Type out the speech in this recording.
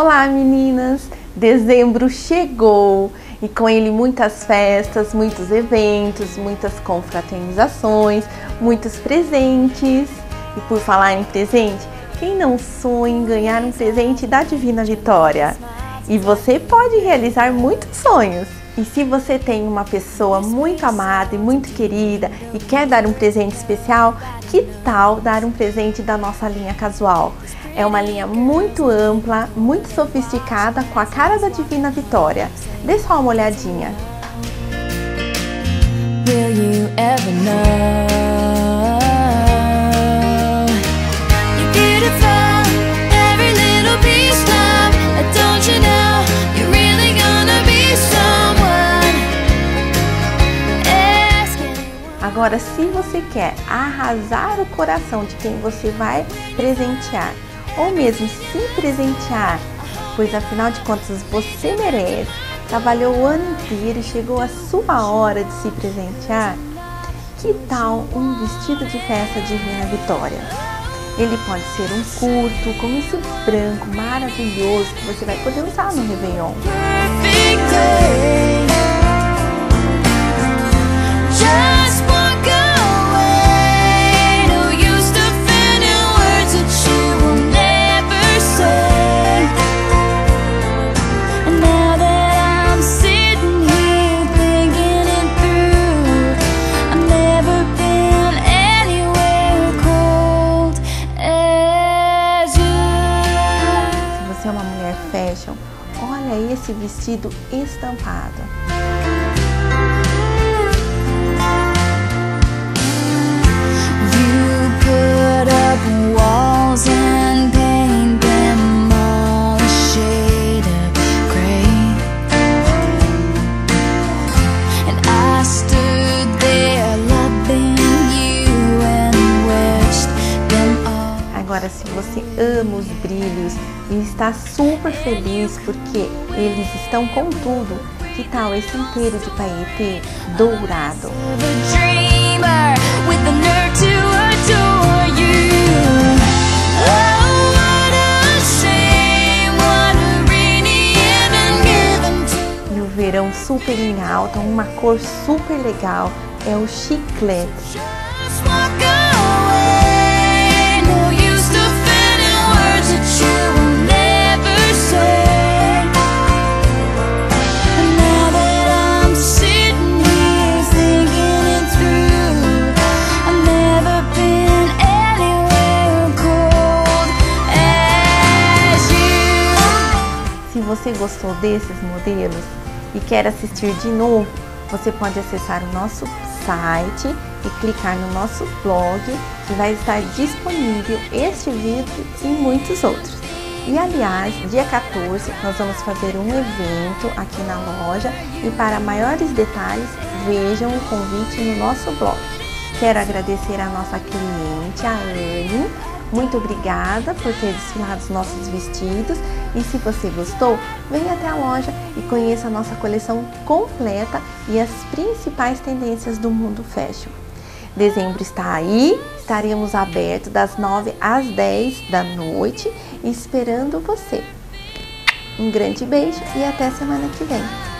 Olá meninas! Dezembro chegou e com ele muitas festas, muitos eventos, muitas confraternizações, muitos presentes. E por falar em presente, quem não sonha em ganhar um presente da Divina Vitória? E você pode realizar muitos sonhos. E se você tem uma pessoa muito amada e muito querida e quer dar um presente especial, que tal dar um presente da nossa linha casual? É uma linha muito ampla, muito sofisticada, com a cara da Divina Vitória. Dê só uma olhadinha. Will you ever know? Agora, se você quer arrasar o coração de quem você vai presentear, ou mesmo se presentear, pois afinal de contas você merece, trabalhou o ano inteiro e chegou a sua hora de se presentear, que tal um vestido de festa Divina Vitória? Ele pode ser um curto, como esse branco maravilhoso que você vai poder usar no Réveillon. Esse vestido estampado. Agora, se você ama os brilhos e está super feliz porque eles estão com tudo, que tal esse inteiro de paetê dourado? E o verão super em alta, uma cor super legal, é o chiclete. Você gostou desses modelos e quer assistir de novo, você pode acessar o nosso site e clicar no nosso blog que vai estar disponível este vídeo e muitos outros. E aliás, dia 14 nós vamos fazer um evento aqui na loja e para maiores detalhes vejam o convite no nosso blog. Quero agradecer a nossa cliente, a Anne, muito obrigada por ter desfilado os nossos vestidos e se você gostou, venha até a loja e conheça a nossa coleção completa e as principais tendências do mundo fashion. Dezembro está aí, estaremos abertos das 9 às 10 da noite esperando você. Um grande beijo e até semana que vem.